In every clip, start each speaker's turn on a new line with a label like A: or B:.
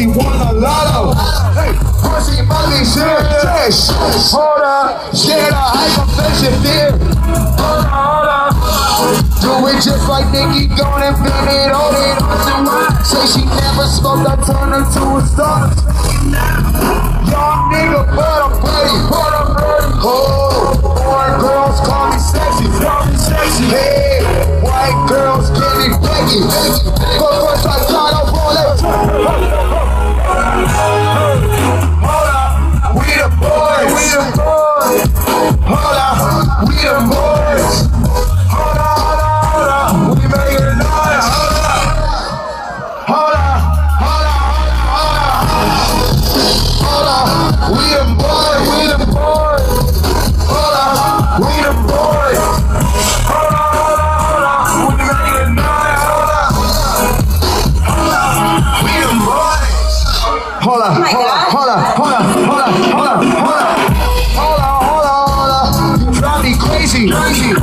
A: she want a lotto. Hey, pussy, money, shit, cash. Hold up, shit, a hyperfection fear. Hold up, hold up. Do it just like Nicki, gone and bend it, hold it on to her. Say she never smoked, I turn her to a star. Young nigga, but I'm ready, but I'm ready. Oh, White girls call me sexy, call me sexy. Hey, white girls, can me begging, begging, begging. We the boys. Hold up, oh hold up, hold up. We making noise. Hold up, hold up. We the boys. Hold up, hold up, hold up, hold up, hold up, hold up, hold up. Hold on, hold on, hold on. You drive me crazy. crazy.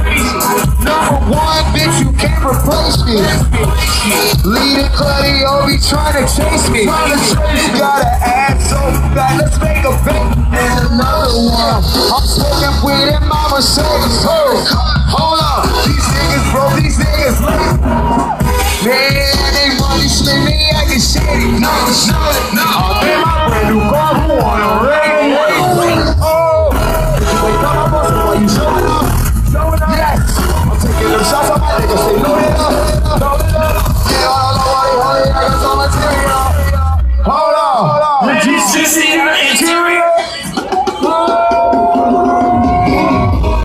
A: Number one, bitch, you can't replace me. Leading Claudio be trying to chase me. You got an ass so fat, let's make Oh, hold on. These niggas, bro, these niggas late. Man, they money spend me acting shady. No, no, no.